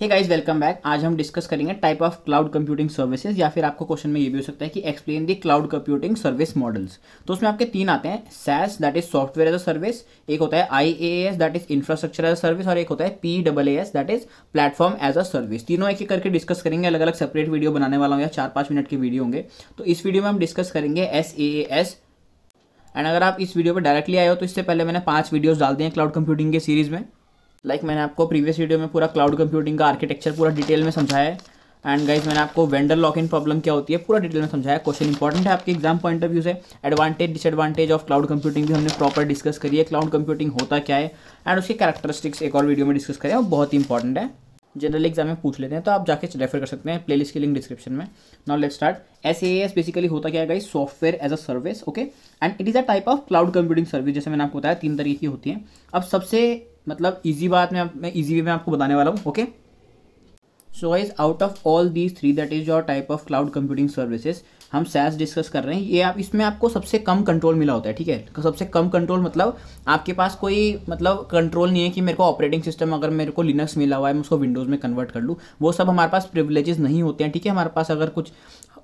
Hey guys welcome back आज हम discuss करेंगे type of cloud computing services या फिर आपको क्वेश्चन में ये भी हो सकता है कि explain the cloud computing service models तो उसमें आपके तीन आते हैं. SaaS that is software as a service एक होता है I A S that is infrastructure as a service और एक होता है P double S that is platform as a service तीनों एक एक करके डिस्कस करेंगे. अलग अलग सेपरेट वीडियो बनाने वाला हूँ या चार पाँच मिनट के वीडियो होंगे. तो इस वीडियो में हम डिस्कस करेंगे एस ए एस एंड अगर आप इस वीडियो पर डायरेक्टली आए हो तो इससे पहले मैंने पाँच वीडियोस डाल दिए क्लाउड कंप्यूटिंग के सीरीज़ में. लाइक like, मैंने आपको प्रीवियस वीडियो में पूरा क्लाउड कंप्यूटिंग का आर्किटेक्चर पूरा डिटेल में समझाया है। एंड गाइज़ मैंने आपको वेंडर लॉक इन प्रॉब्लम क्या होती है पूरा डिटेल में समझाया क्वेश्चन इंपॉर्टेंट है आपके एग्ज़ाम पॉइंट ऑफ़ व्यू से advantage disadvantage of cloud computing भी हमने प्रॉपर डिस्कस करी है। क्लाउड कंप्यूटिंग होता क्या है? एंड उसके कैरेक्टरिस्टिक्स एक और वीडियो में डिस्कस करें, वो बहुत ही इंपॉर्टेंट है। जनरल एग्ज़ाम में पूछ लेते हैं तो आप जाके रेफर कर सकते हैं प्लेलिस्ट की लिंक डिस्क्रिप्शन में। Now let start S A S basically होता क्या है guys software as a service okay and it is a type of cloud computing service जैसे मैंने आपको बताया, तीन तरीके की होती हैं। अब सबसे मतलब इजी बात में, मैं इजी वे में आपको बताने वाला हूँ okay so guys out of all these three that is your type of cloud computing services हम सैस डिस्कस कर रहे हैं। ये आप, इसमें आपको सबसे कम कंट्रोल मिला होता है, ठीक है? सबसे कम कंट्रोल मतलब आपके पास कोई मतलब कंट्रोल नहीं है कि मेरे को ऑपरेटिंग सिस्टम अगर मेरे को लिनक्स मिला हुआ है, मैं उसको विंडोज़ में कन्वर्ट कर लूँ। वो सब हमारे पास प्रिवलेजेस नहीं होते हैं, ठीक है? हमारे पास अगर कुछ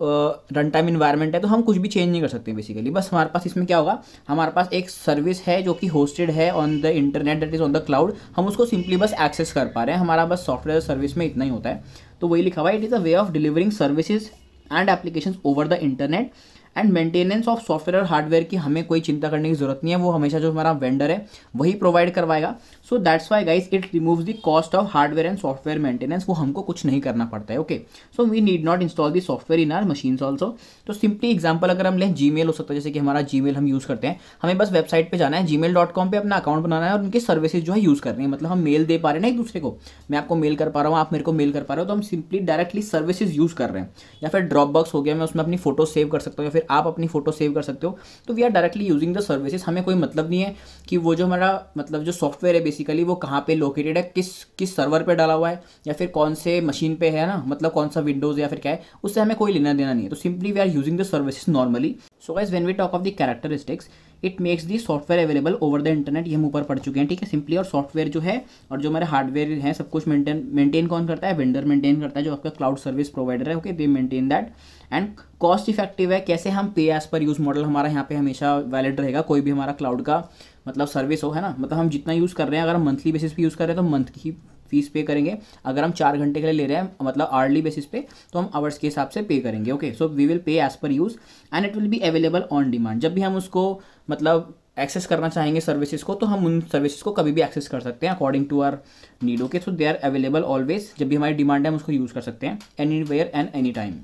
रन टाइम इन्वायरमेंट है तो हम कुछ भी चेंज नहीं कर सकते बेसिकली बस हमारे पास इसमें क्या होगा? हमारे पास एक सर्विस है जो कि होस्टेड है on the internet that is on the cloud हम उसको सिंपली बस एक्सेस कर पा रहे हैं. हमारा बस सॉफ्टवेयर सर्विस में इतना ही होता है. तो वही लिखा हुआ है it is a way of delivering services and application over the internet and maintenance of software और हार्डवेयर की हमें कोई चिंता करने की ज़रूरत नहीं है, वो हमेशा जो हमारा वेंडर है, वही प्रोवाइड करवाएगा। So that's why guys it remove the cost of hardware and software maintenance वो हमको कुछ नहीं करना पड़ता है okay so we need not install the software in our machine also तो सिंपली एग्ज़ाम्पल अगर हम लें जी हो सकता है, जैसे कि हमारा जी हम यूज़ करते हैं। हमें बस वेबसाइट पर जाना है जी पे अपना अकाउंट बनाना है और उनकी सर्विसेज़ जो है यूज़ करनी है। मतलब हम मेल दे पा रहे हैं ना एक दूसरे को। मैं आपको मेल कर पा रहा हूँ, आप मेरे को मेल कर पा रहे हो तो हम सिंपली डायरेक्टली सर्विसेज़ यूज़ कर रहे हैं। या फिर ड्रॉप बॉक्स हो गया, मैं उसमें अपनी फ़ोटो सेव कर सकता हूँ, या फिर आप अपनी फ़ोटो सेव कर सकते हो। तो we are directly using the services हमें कोई मतलब नहीं है कि वो जो हमारा मतलब जो सॉफ्टवेयर है बेसिकली वो कहाँ पे लोकेटेड है, किस किस सर्वर पे डाला हुआ है, या फिर कौन से मशीन पे है ना मतलब कौन सा विंडोज़ या फिर क्या है, उससे हमें कोई लेना देना नहीं है। तो simply we are using the services normally so as when we talk of the characteristics it makes the software available over the internet ये हम ऊपर पढ़ चुके हैं, ठीक है? सिंपली और सॉफ्टवेयर जो है और जो हमारे हार्डवेयर है, सब कुछ मेंटेन मेंटेन कौन करता है? वेंडर मेंटेन करता है, जो आपका क्लाउड सर्विस प्रोवाइडर है okay they maintain that and cost effective है, कैसे हम पे एज पर यूज़ मॉडल हमारा यहाँ पे हमेशा वैलिड रहेगा, कोई भी हमारा क्लाउड का मतलब सर्विस हो, है ना? मतलब हम जितना यूज़ कर रहे हैं, अगर हम मंथली बेसिस पे यूज़ कर रहे हैं तो मंथ की फ़ीस पे करेंगे। अगर हम चार घंटे के लिए ले रहे हैं मतलब आर्ली बेसिस पे तो हम आवर्स के हिसाब से पे करेंगे okay so we will pay as per use and it will be available on demand जब भी हम उसको मतलब एक्सेस करना चाहेंगे सर्विसेज़ को तो हम उन सर्विसेज़ को कभी भी एक्सेस कर सकते हैं according to our need okay so they are available always जब भी हमारी डिमांड है, हम उसको यूज़ कर सकते हैं anywhere and any time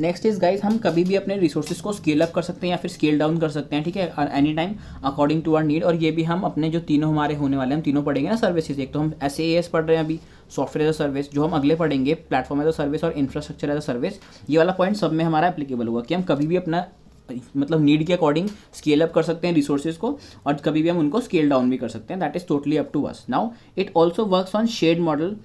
next is guys हम कभी भी अपने रिसोर्सेज को स्केल अप कर सकते हैं या फिर स्केल डाउन कर सकते हैं, ठीक है? Any time according to our need और ये भी हम अपने जो तीनों हमारे होने वाले हम तीनों पढ़ेंगे ना सर्विसेज़ एक तो हम एस ए एस पढ़ रहे हैं अभी सॉफ्टवेयर एज अ सर्विस जो हम अगले पढ़ेंगे प्लेटफॉर्म एज अ सर्विस और इंफ्रास्ट्रक्चर एज अ सर्विस ये वाला पॉइंट सब में हमारा एप्लीकेबल हुआ कि हम कभी भी अपना मतलब नीड के अकॉर्डिंग स्केल अप कर सकते हैं रिसोर्सेज को और कभी भी हम उनको स्केल डाउन भी कर सकते हैं। That is totally up to us now it also work on shared model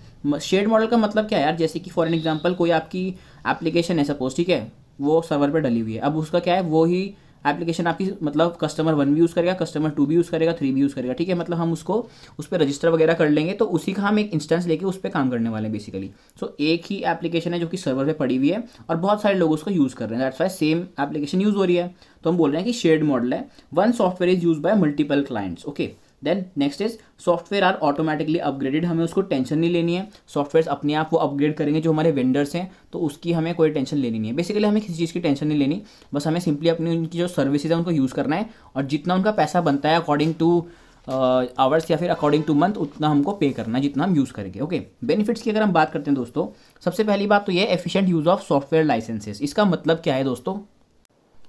shared model का मतलब क्या है यार? जैसे कि फॉर एन एग्ज़ाम्पल कोई आपकी एप्लीकेशन है सपोज़ ठीक है? वो सर्वर पर डली हुई है। अब उसका क्या है? वो ही एप्लीकेशन आपकी मतलब कस्टमर वन भी यूज़ करेगा कस्टमर टू भी यूज़ करेगा थ्री भी यूज़ करेगा ठीक है? मतलब हम उसको उस पर रजिस्टर वगैरह कर लेंगे तो उसी का हम एक इंस्टेंस लेके उस पर काम करने वाले हैं बेसिकली सो so, एक ही एप्लीकेशन है जो कि सर्वर पर पड़ी हुई है और बहुत सारे लोग उसको यूज़ कर रहे हैं. That's why same application use हो रही है. तो हम बोल रहे हैं कि शेड मॉडल है. One software is use by multiple clients okay then next is software are automatically upgraded हमें उसको टेंशन नहीं लेनी है। सॉफ्टवेयर अपने आप वो अपग्रेड करेंगे जो हमारे वेंडर्स हैं तो उसकी हमें कोई टेंशन लेनी नहीं है। बेसिकली हमें किसी चीज़ की टेंशन नहीं लेनी। बस हमें सिंपली अपनी उनकी जो सर्विसेज़ है, उनको यूज़ करना है और जितना उनका पैसा बनता है अकॉर्डिंग टू आवर्स या फिर अकॉर्डिंग टू मंथ उतना हमको पे करना है, जितना हम यूज़ करेंगे। ओके बेनिफिट्स की अगर हम बात करते हैं दोस्तों, सबसे पहली बात तो ये efficient use of software licenses इसका मतलब क्या है दोस्तों?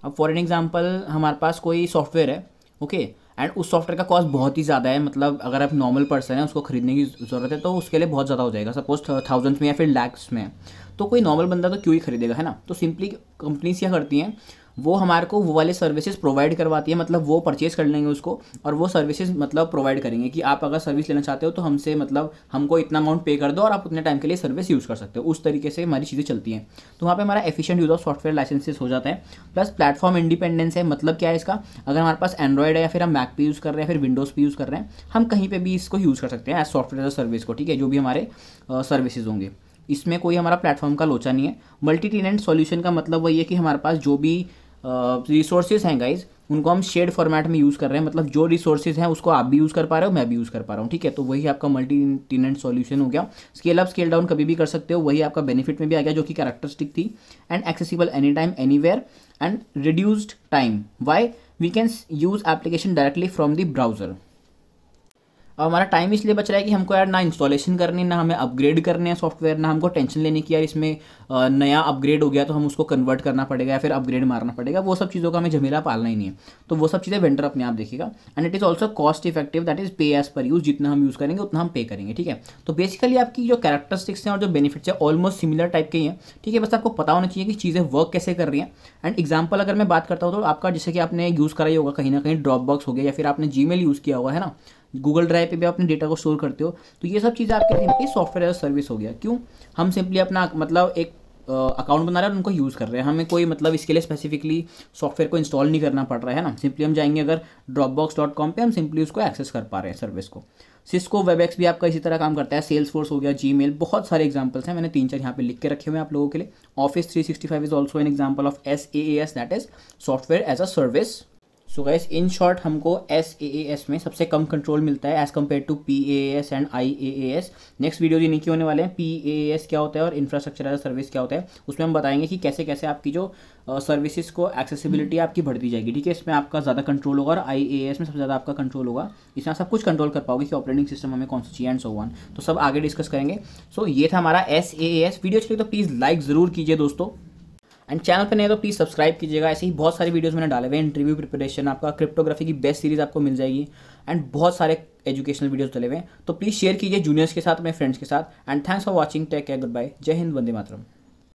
अब फॉर एन एग्ज़ाम्पल हमारे पास कोई सॉफ्टवेयर है। Okay okay? एंड उस सॉफ्टवेयर का कॉस्ट बहुत ही ज़्यादा है। मतलब अगर आप नॉर्मल पर्सन है, उसको खरीदने की ज़रूरत है तो उसके लिए बहुत ज़्यादा हो जाएगा। सपोज़ थाउजेंड्स में या फिर लैक्स में। तो कोई नॉर्मल बंदा तो क्यों ही खरीदेगा, है ना? तो सिंपली कंपनीज़ क्या करती हैं वो हमारे को वो वाले सर्विसेज़ प्रोवाइड करवाती है मतलब वो परचेज कर लेंगे उसको और वो सर्विसेज़ मतलब प्रोवाइड करेंगे कि आप अगर सर्विस लेना चाहते हो तो हमसे मतलब हमको इतना अमाउंट पे कर दो और आप उतने टाइम के लिए सर्विस यूज़ कर सकते हो। उस तरीके से हमारी चीज़ें चलती हैं। तो वहाँ पर हमारा efficient use of software licenses हो जाता है। प्लस प्लेटफॉर्म इंडिपेंडेंस है मतलब क्या है इसका? अगर हमारे पास एंड्रॉइड है या फिर हम मैक पे यूज़ कर रहे हैं फिर विंडोज़ पे यूज़ कर रहे हैं, हम कहीं पर भी इसको यूज़ कर सकते हैं एज सॉफ्टवेयर एज सर्विस को, ठीक है? जो भी हमारे सर्विसेज़ होंगे। इसमें कोई हमारा प्लेटफॉर्म का लोचा नहीं है। मल्टी टीनेंट सॉल्यूशन का मतलब वही है कि हमारे पास जो भी रिसोर्सेज हैं गाइज़ उनको हम शेड फॉर्मेट में यूज़ कर रहे हैं. मतलब जो रिसोर्सेज हैं, उसको आप भी यूज़ कर पा रहे हो, मैं भी यूज़ कर पा रहा हूँ, ठीक है? तो वही आपका मल्टी टीनेंट सॉल्यूशन हो गया. स्केल अप स्केल डाउन कभी भी कर सकते हो. वही आपका बेनिफिट में भी आ गया, जो कि कैरेक्टरिस्टिक थी. And accessible any time any and reduced time why we can use application directly from the browser अब हमारा टाइम इसलिए बच रहा है कि हमको यार ना इंस्टॉलेशन करनी, ना हमें अपग्रेड करने हैं सॉफ्टवेयर ना हमको टेंशन लेने की यार इसमें नया अपग्रेड हो गया तो हम उसको कन्वर्ट करना पड़ेगा या फिर अपग्रेड मारना पड़ेगा। वो सब चीज़ों का हमें झमेला पालना ही नहीं है। तो वो सब चीज़ें वेंडर अपने आप देखेगा। And it is also cost effective that is pay as per use जितना हम यूज़ करेंगे, उतना हम पे करेंगे, ठीक है? तो बेसिकली आपकी जो कैरेक्टरिस्टिक्स हैं और जो बेनिफिट्स है ऑलमोस्ट सिमिलर टाइप के ही हैं, ठीक है? बस आपको पता होना चाहिए कि चीज़ें वर्क कैसे कर रही हैं। एंड एग्ज़ाम्पल अगर मैं बात करता हूँ तो आपका जैसे कि आपने यूज़ करा ही होगा, कहीं ना कहीं ड्रॉप बॉक्स हो गया या फिर आपने जी यूज़ किया हुआ है ना? गूगल ड्राइव पे भी अपने डेटा को स्टोर करते हो तो ये सब चीज़ें आपके सिंपली सॉफ्टवेयर एज सर्विस हो गया। क्यों? हम सिंपली अपना मतलब एक अकाउंट बना रहे हैं उनको यूज़ कर रहे हैं। हमें कोई मतलब इसके लिए स्पेसिफिकली सॉफ्टवेयर को इंस्टॉल नहीं करना पड़ रहा है ना? सिंपली हम जाएँगे अगर ड्रॉप बॉक्स डॉट कॉम पर हम सिंपली उसको एक्सेस कर पा रहे हैं सर्विस को। सिस्को वेबएक्स भी आपका इसी तरह काम करता है। सेल्स फोर्स हो गया जी मेल बहुत सारे एग्जाम्पल्स हैं। मैंने तीन चार यहाँ पे लिख के रखे हुए हैं आप लोगों के लिए। Office three sixty five is also an example of S A S that is software as a service so guys in short हमको एस ए एस में सबसे कम कंट्रोल मिलता है as compare to P A S and I A S next video ये नीचे होने वाले हैं? पी ए एस क्या होता है और इंफ्रास्ट्रक्चर एज सर्विस क्या होता है? उसमें हम बताएँगे कि कैसे कैसे आपकी जो सर्विसेज़ को एक्सेसिबिलिटी आपकी बढ़ती जाएगी ठीक है? इसमें आपका ज़्यादा कंट्रोल होगा और आई ए एस में सबसे ज़्यादा आपका कंट्रोल होगा। इसमें आप सब कुछ कंट्रोल कर पाओगे कि ऑपरेटिंग सिस्टम हमें कौन सा चाहिए एंड सो वन तो सब आगे डिस्कस करेंगे। सो so, ये था हमारा एस ए एस वीडियो चलिए तो प्लीज़ लाइक ज़रूर कीजिए दोस्तों। एंड चैनल पर नहीं तो प्लीज़ सब्सक्राइब कीजिएगा। ऐसे ही बहुत सारी वीडियोस मैंने डाले हुए इंटरव्यू प्रिपरेशन आपका क्रिप्टोग्राफी की बेस्ट सीरीज़ आपको मिल जाएगी। एंड बहुत सारे एजुकेशनल वीडियोस डाले हुए तो प्लीज़ शेयर कीजिए जूनियर्स के साथ, अपने फ्रेंड्स के साथ। And thanks for watching take care good bye जय हिंद। वंदे मातरम।